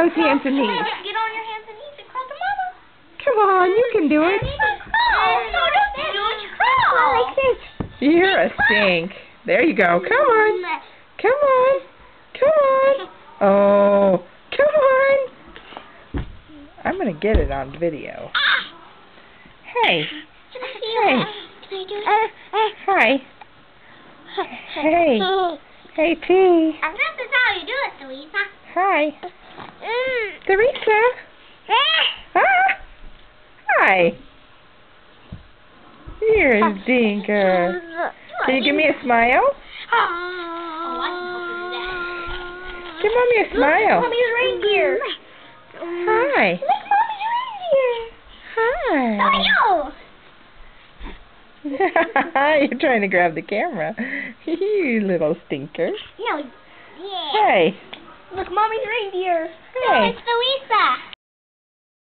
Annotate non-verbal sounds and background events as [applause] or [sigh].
goes hands and knees. Get on your hands and knees and crawl to mama. Come on, you can do it. Crawl. No, don't it. Crawl. Like this. You're a stink. There you go. Come on. Come on. Come on. Oh, come on. I'm going to get it on video. Hey. Hey. Uh, uh, hi. Hey. Hey, P. And this is how you do it, Louisa. Hi. Teresa. Eh! Ah. Hi. You're a ah. stinker. Can you give me a smile? I can help you do that. Give mommy a smile. Mommy's reindeer. Hi. Look, Mommy's reindeer. Hi. [laughs] You're trying to grab the camera. [laughs] you little stinker. no. Yeah. Hey. Look, mommy's reindeer. Hey. No, it's the